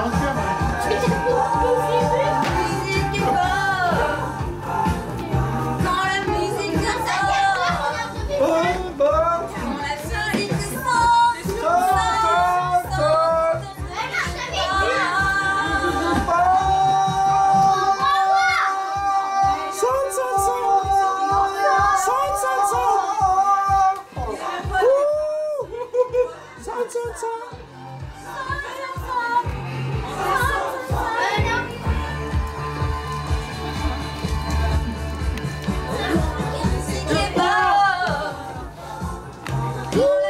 Rêvé 不